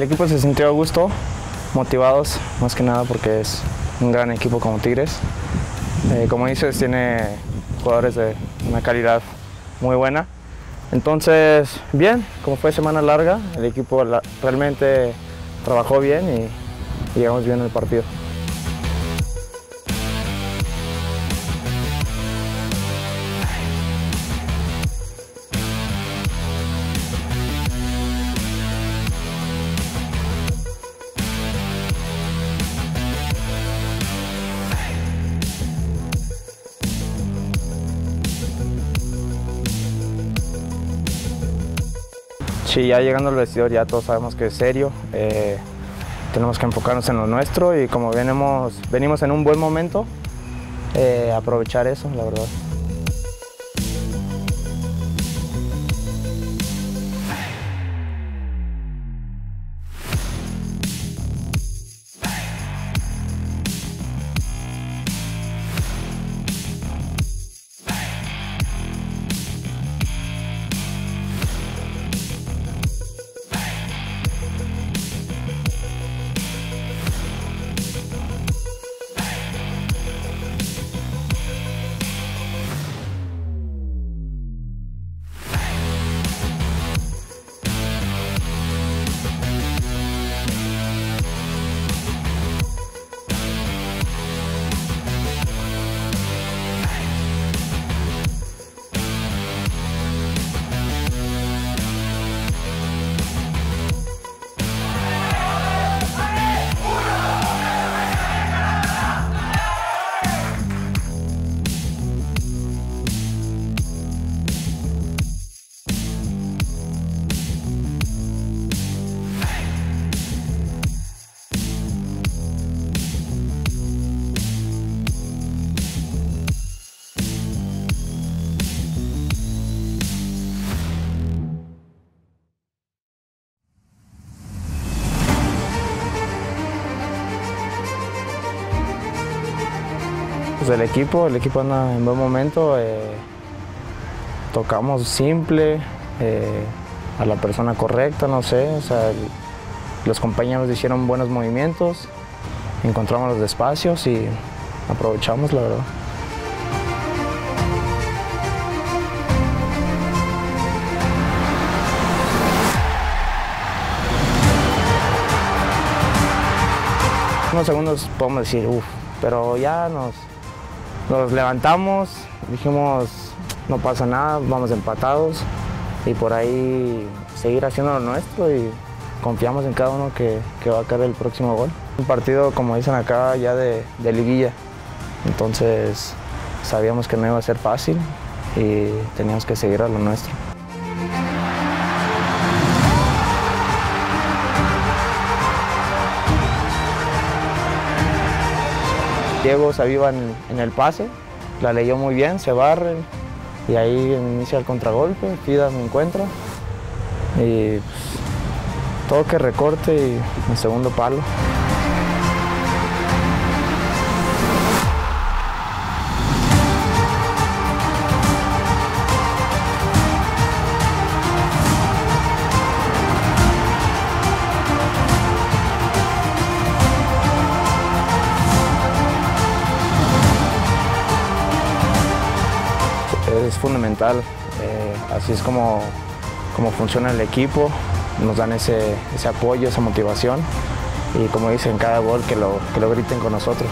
El equipo se sintió a gusto, motivados, más que nada porque es un gran equipo como Tigres. Eh, como dices, tiene jugadores de una calidad muy buena. Entonces, bien, como fue semana larga, el equipo realmente trabajó bien y llegamos bien al partido. Sí, ya llegando al vestidor ya todos sabemos que es serio. eh, tenemos que enfocarnos en lo nuestro y como venimos, venimos en un buen momento, eh, aprovechar eso, la verdad. Pues el equipo, el equipo anda en buen momento. eh, tocamos simple, eh, a la persona correcta, no sé. O sea, los compañeros hicieron buenos movimientos, encontramos los espacios y aprovechamos, la verdad. Unos segundos podemos decir, uff, pero ya nos, nos levantamos, dijimos, no pasa nada, vamos empatados y por ahí seguir haciendo lo nuestro y confiamos en cada uno que, que va a caer el próximo gol. Un partido, como dicen acá, ya de, de liguilla, entonces sabíamos que no iba a ser fácil y teníamos que seguir a lo nuestro. Diego se en el pase, la leyó muy bien, se barre y ahí inicia el contragolpe, Fida me encuentra y pues, toque, recorte y el segundo palo. Fundamental. eh, así es como, como funciona el equipo. Nos dan ese, ese apoyo, esa motivación. Y como dicen, cada gol que lo, que lo griten con nosotros.